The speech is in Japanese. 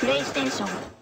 プレイステーション